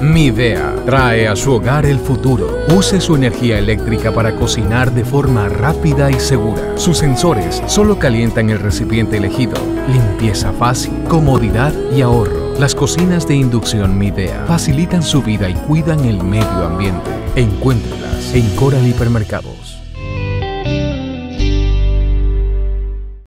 Midea trae a su hogar el futuro. Use su energía eléctrica para cocinar de forma rápida y segura. Sus sensores solo calientan el recipiente elegido. Limpieza fácil, comodidad y ahorro. Las cocinas de inducción Midea facilitan su vida y cuidan el medio ambiente. Encuéntralas en Coral Hipermercados.